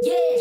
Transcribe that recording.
Yeah.